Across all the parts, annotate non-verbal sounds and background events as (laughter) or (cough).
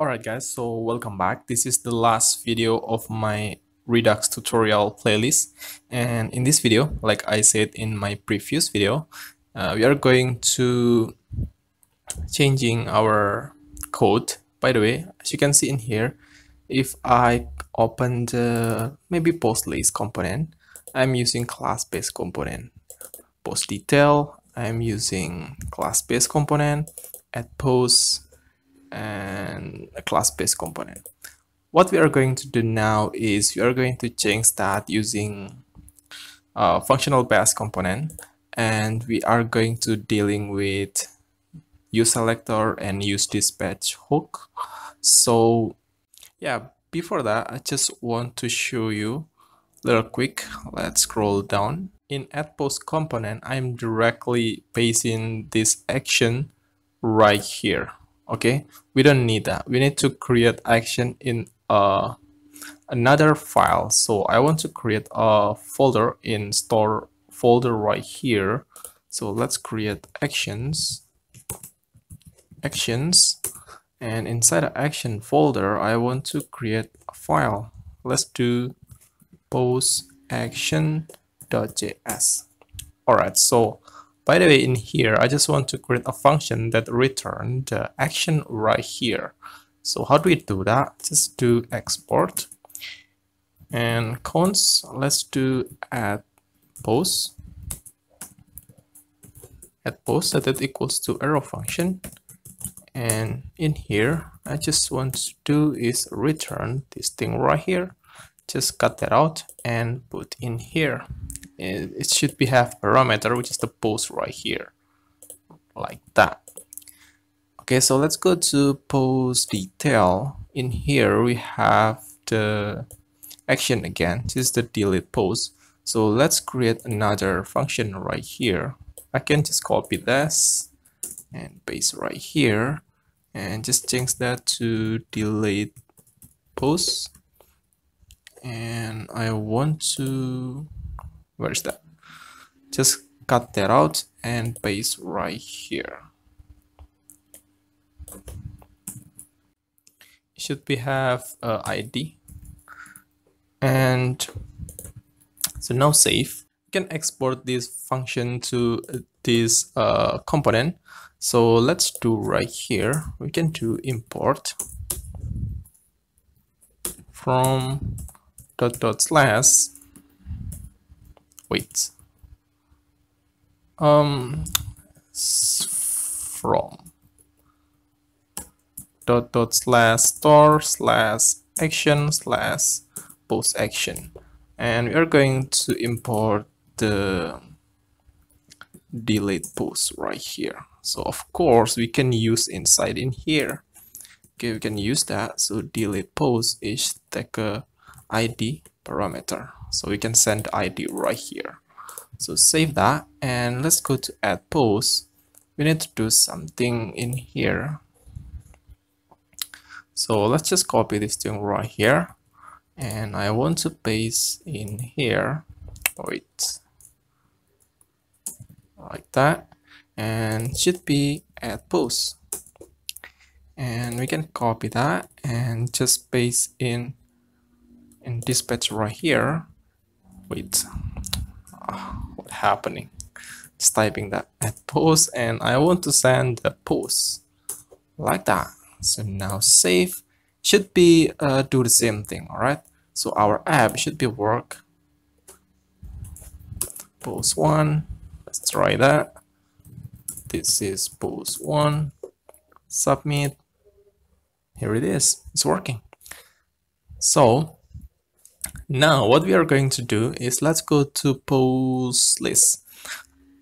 Alright guys, so welcome back. This is the last video of my Redux tutorial playlist and in this video, like I said in my previous video, uh, we are going to changing our code. By the way, as you can see in here, if I open the maybe post list component, I'm using class-based component. Post detail, I'm using class-based component, add post, and a class-based component. What we are going to do now is we are going to change that using a functional based component and we are going to dealing with use selector and use dispatch hook. So yeah, before that, I just want to show you a little quick. Let's scroll down. In add post component, I'm directly pasting this action right here okay? We don't need that. We need to create action in uh, another file. So I want to create a folder in store folder right here. So let's create actions actions. And inside the action folder I want to create a file. Let's do post action.js alright so by the way, in here, I just want to create a function that return the action right here. So how do we do that? Just do export and cons. Let's do add post. Add post that it equals to arrow function. And in here, I just want to do is return this thing right here. Just cut that out and put in here. It should be have parameter which is the post right here like that. Okay so let's go to post detail. In here we have the action again. This is the delete post so let's create another function right here. I can just copy this and paste right here. And just change that to delete post and I want to where is that? Just cut that out and paste right here. Should we have a id and so now save. You can export this function to this uh, component. So let's do right here. We can do import from dot dot slash wait. Um from. Dot dot slash store slash action slash post action. And we are going to import the delete post right here. So of course we can use inside in here. Okay we can use that. So delete post is take a id parameter. So we can send id right here. So save that and let's go to add post. We need to do something in here. So let's just copy this thing right here. And I want to paste in here. Oh, wait. Like that. And should be add post. And we can copy that and just paste in in dispatch right here. Wait. Uh, what happening? Just typing that add post and I want to send the post like that. So now save. Should be uh, do the same thing all right so our app should be work. Post one. Let's try that. This is post one. Submit. Here it is. It's working. So now what we are going to do is let's go to post list.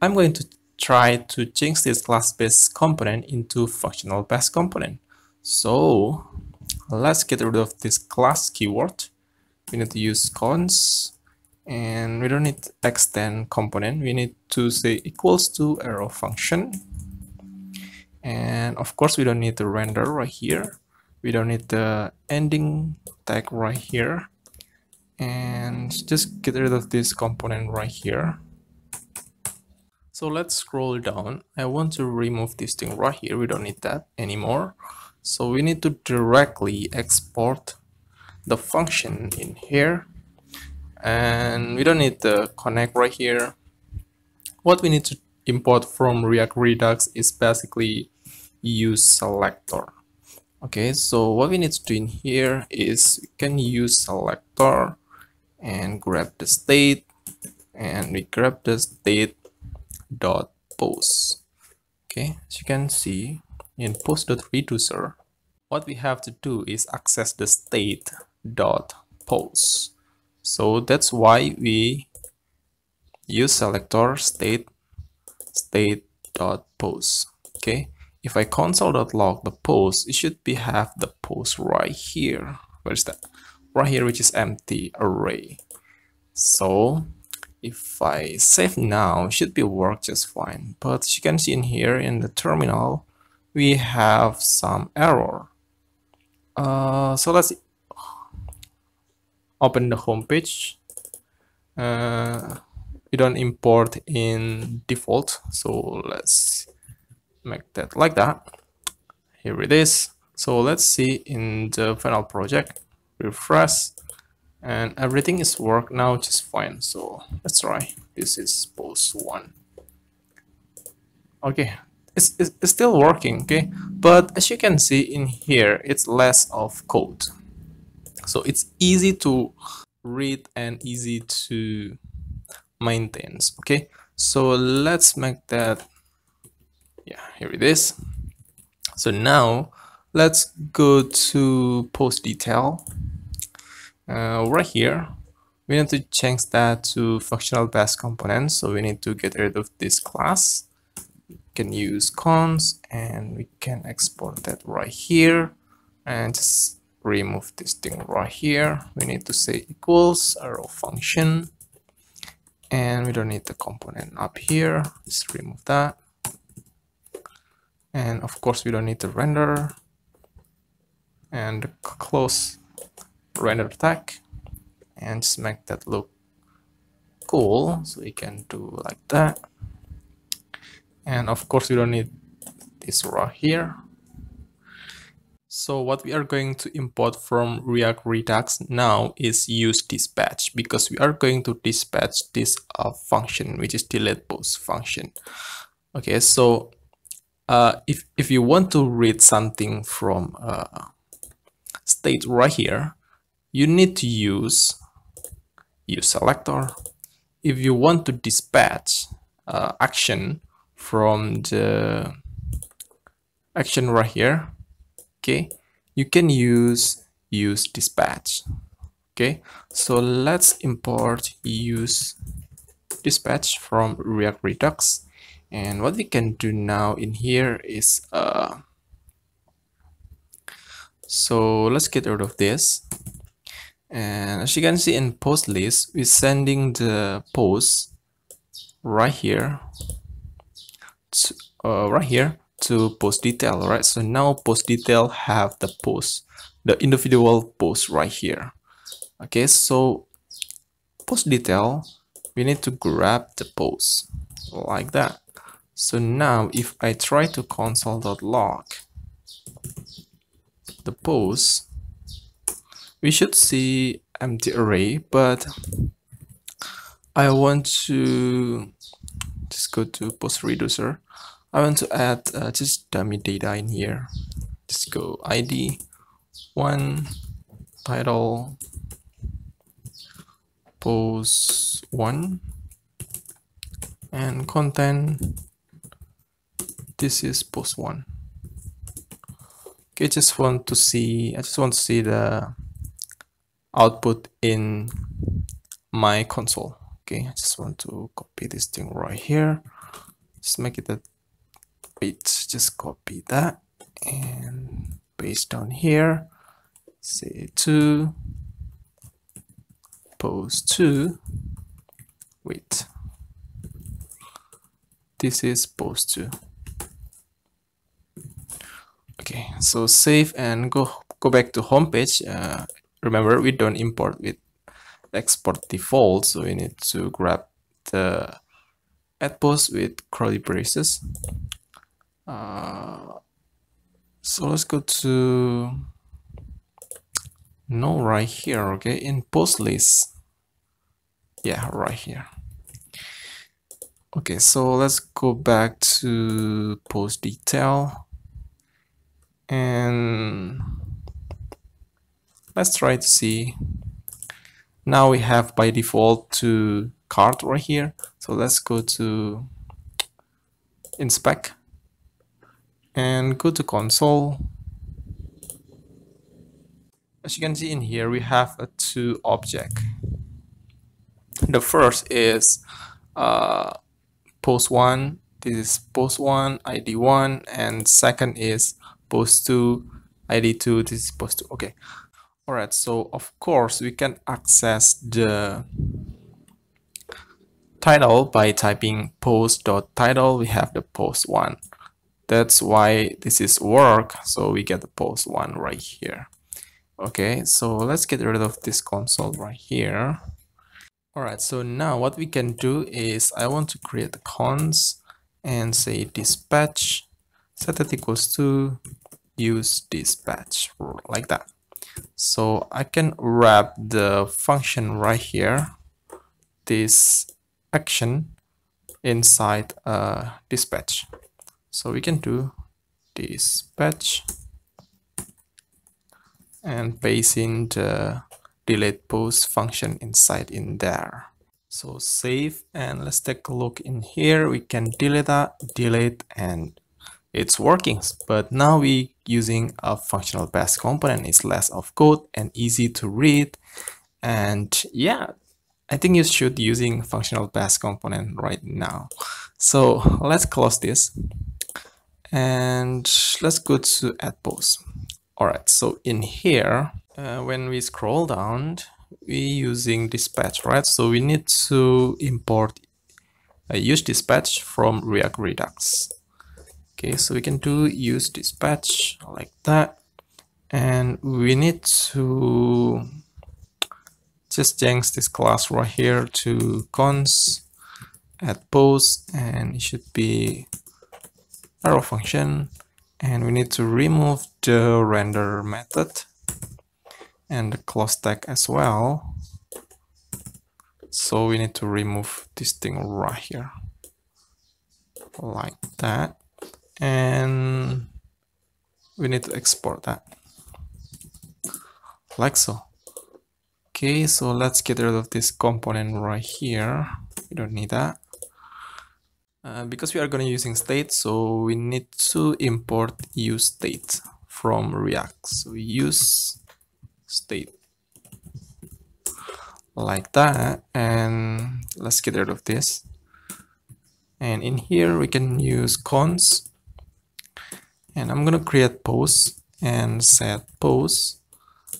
I'm going to try to change this class-based component into functional based component. So let's get rid of this class keyword. We need to use cons and we don't need extend component. We need to say equals to arrow function. And of course, we don't need the render right here. We don't need the ending tag right here and just get rid of this component right here. So let's scroll down. I want to remove this thing right here. We don't need that anymore. So we need to directly export the function in here. And we don't need the connect right here. What we need to import from react redux is basically use selector. Okay so what we need to do in here is we can use selector and grab the state and we grab the state dot post. Okay as you can see in post dot reducer what we have to do is access the state dot post. So that's why we use selector state state dot post. Okay if i console.log the post it should be have the post right here. Where is that right here which is empty array. So if I save now should be work just fine. But you can see in here in the terminal we have some error. Uh, so let's open the home page. Uh, we don't import in default so let's make that like that. Here it is. So let's see in the final project refresh and everything is work now just fine. So let's try this is post one. Okay. It's, it's still working okay? But as you can see in here it's less of code. So it's easy to read and easy to maintain okay? So let's make that yeah here it is. So now let's go to post detail uh, right here we need to change that to functional base component so we need to get rid of this class. We can use cons and we can export that right here. And just remove this thing right here. We need to say equals arrow function. And we don't need the component up here. Just remove that. And of course we don't need the render. And close render tag and just make that look cool. So we can do like that. And of course we don't need this right here. So what we are going to import from React Redux now is use dispatch because we are going to dispatch this uh, function which is delete post function. Okay, so uh, if, if you want to read something from uh, state right here, you need to use use selector. If you want to dispatch uh, action from the action right here okay you can use use dispatch okay? So let's import use dispatch from react redux. And what we can do now in here is uh so let's get rid of this and as you can see in post list we're sending the post right here to, uh, right here to post detail right? So now post detail have the post the individual post right here. Okay so post detail we need to grab the post like that. So now if I try to console.log the post we should see empty array but I want to just go to post reducer. I want to add uh, just dummy data in here. Just go ID one title post one and content. This is post one. Okay just want to see I just want to see the output in my console. Okay I just want to copy this thing right here. Just make it a bit just copy that and paste down here. Say 2 post 2 wait. This is post 2 okay so save and go go back to home page uh, remember we don't import with export default so we need to grab the add post with curly braces. Uh, so let's go to no right here okay? In post list. Yeah right here. Okay so let's go back to post detail. And let's try to see. Now we have by default two cart right here. So let's go to inspect and go to console. As you can see in here we have a two object. The first is uh, post one this is post one id one and second is post two id two this is post two. Okay all right so of course we can access the title by typing post.title we have the post one. That's why this is work so we get the post one right here. Okay so let's get rid of this console right here. All right so now what we can do is i want to create the cons and say dispatch. Set that equals to use dispatch like that so i can wrap the function right here. This action inside uh, dispatch. So we can do dispatch and paste in the delete post function inside in there. So save and let's take a look in here. We can delete that delete and it's working but now we using a functional base component. It's less of code and easy to read. And yeah I think you should using functional base component right now. So let's close this. And let's go to add post all right so in here uh, when we scroll down we using dispatch right? So we need to import a use dispatch from react redux okay so we can do use dispatch like that. And we need to just change this class right here to cons add post and it should be arrow function. And we need to remove the render method and the close tag as well. So we need to remove this thing right here like that and we need to export that. Like so. Okay so let's get rid of this component right here. We don't need that. Uh, because we are going to using state so we need to import use state from react. So use state like that and let's get rid of this. And in here we can use cons and I'm gonna create post and set post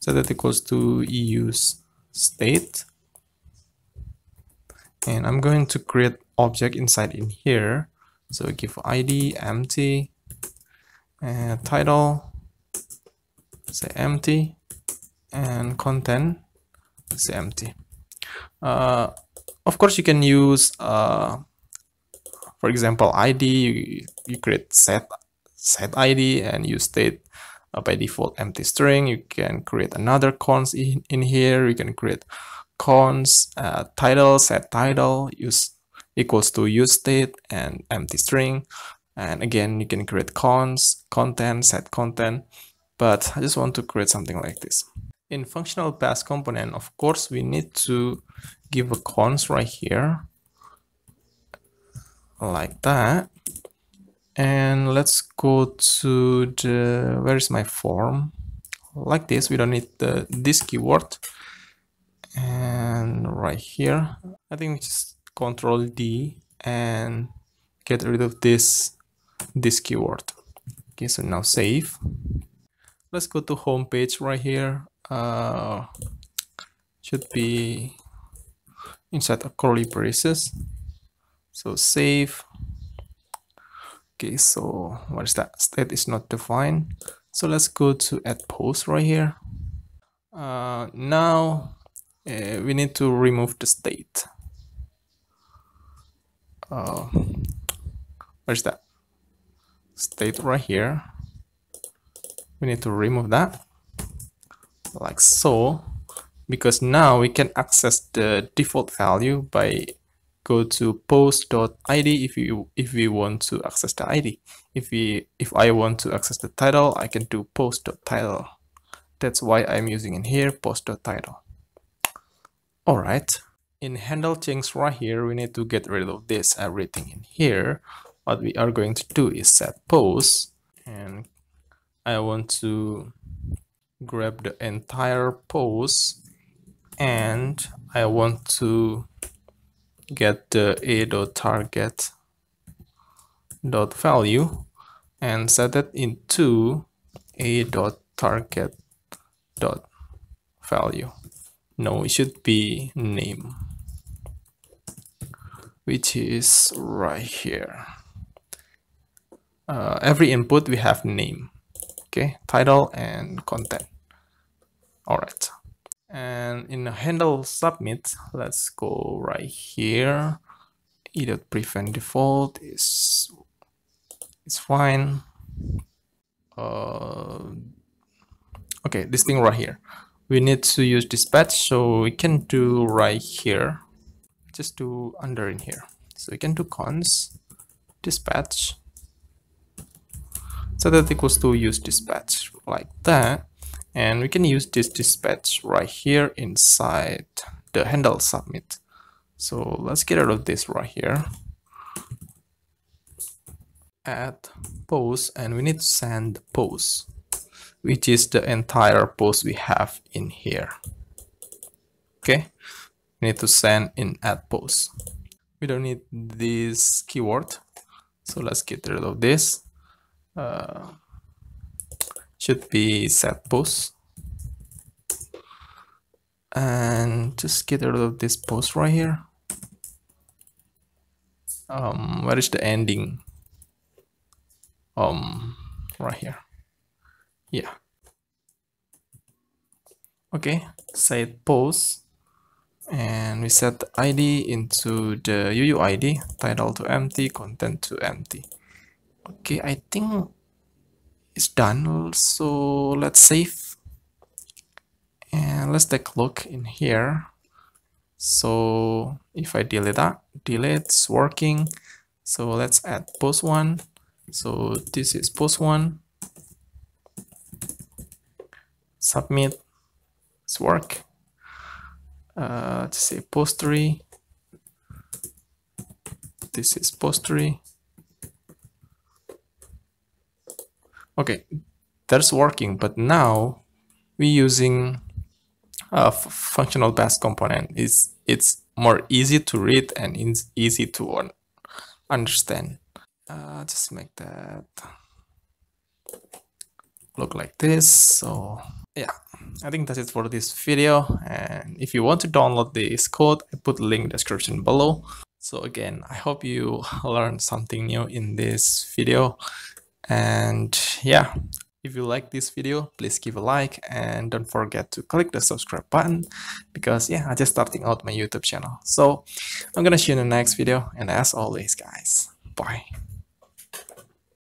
set that equals to use state. And I'm going to create object inside in here. So give id empty and title say empty and content say empty uh, of course you can use uh, for example id you, you create set set id and use state uh, by default empty string. You can create another cons in, in here. You can create cons uh, title set title use equals to use state and empty string. And again you can create cons content set content. But i just want to create something like this. In functional base component of course we need to give a cons right here. Like that and let's go to the where is my form? Like this we don't need the this keyword. And right here i think just control D and get rid of this this keyword. Okay so now save. Let's go to home page right here. Uh, should be inside a curly braces. So save okay so what is that? State is not defined. So let's go to add post right here. Uh, now uh, we need to remove the state. Uh, where's that? State right here. We need to remove that. Like so because now we can access the default value by go to post.id if you if we want to access the id if we if i want to access the title i can do post.title that's why i'm using in here post.title all right. In handle change right here we need to get rid of this everything in here. What we are going to do is set post and i want to grab the entire post and i want to get the a dot target dot value and set it into a dot target dot value. No it should be name which is right here. Uh, every input we have name okay? Title and content. All right and in handle submit let's go right here. Either prevent default is it's fine. Uh, okay this thing right here. We need to use dispatch so we can do right here. Just do under in here. So we can do cons dispatch. So that equals to use dispatch like that and we can use this dispatch right here inside the handle submit. So let's get rid of this right here. Add post and we need to send post which is the entire post we have in here. Okay? We need to send in add post. We don't need this keyword. So let's get rid of this. Uh, should be set post and just get rid of this post right here. Um where is the ending? Um right here. Yeah. Okay set post and we set the id into the uuid title to empty content to empty. Okay i think it's done. So let's save and let's take a look in here. So if i delete that delete's working. So let's add post one. So this is post one. Submit. It's work. Uh to say post three. This is post three. Okay that's working but now we using a functional best component. Is it's more easy to read and it's easy to un understand. Uh, just make that look like this. So yeah i think that's it for this video. And if you want to download this code i put link description below. So again i hope you (laughs) learned something new in this video. And yeah if you like this video please give a like and don't forget to click the subscribe button because yeah i'm just starting out my youtube channel. So i'm gonna see you in the next video and as always guys bye